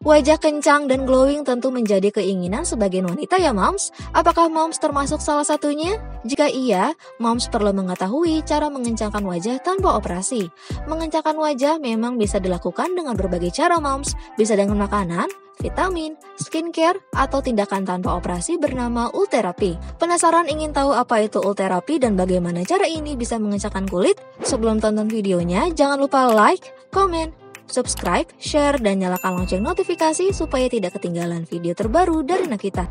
Wajah kencang dan glowing tentu menjadi keinginan sebagian wanita ya moms. Apakah moms termasuk salah satunya? Jika iya, moms perlu mengetahui cara mengencangkan wajah tanpa operasi. Mengencangkan wajah memang bisa dilakukan dengan berbagai cara moms. Bisa dengan makanan, vitamin, skincare, atau tindakan tanpa operasi bernama ulterapi. Penasaran ingin tahu apa itu ulterapi dan bagaimana cara ini bisa mengencangkan kulit? Sebelum tonton videonya, jangan lupa like, komen, subscribe, share, dan nyalakan lonceng notifikasi supaya tidak ketinggalan video terbaru dari Nakita.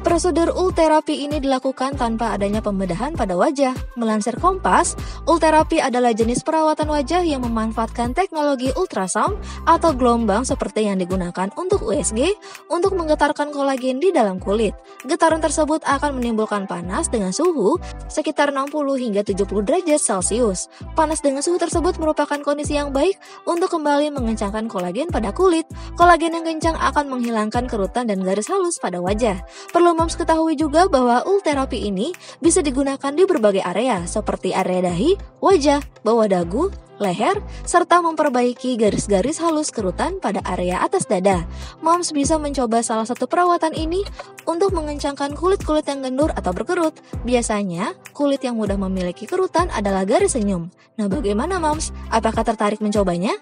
Prosedur ulterapi ini dilakukan tanpa adanya pembedahan pada wajah. Melansir Kompas, ulterapi adalah jenis perawatan wajah yang memanfaatkan teknologi ultrasound atau gelombang seperti yang digunakan untuk USG untuk menggetarkan kolagen di dalam kulit. Getaran tersebut akan menimbulkan panas dengan suhu sekitar 60 hingga 70 derajat Celcius. Panas dengan suhu tersebut merupakan kondisi yang baik untuk kembali mengencangkan kolagen pada kulit. Kolagen yang kencang akan menghilangkan kerutan dan garis halus pada wajah. Perlu moms ketahui juga bahwa ulterapi ini bisa digunakan di berbagai area seperti area dahi, wajah, bawah dagu, leher, serta memperbaiki garis-garis halus kerutan pada area atas dada. Moms bisa mencoba salah satu perawatan ini untuk mengencangkan kulit-kulit yang gendur atau berkerut. Biasanya, kulit yang mudah memiliki kerutan adalah garis senyum. Nah, bagaimana moms? Apakah tertarik mencobanya?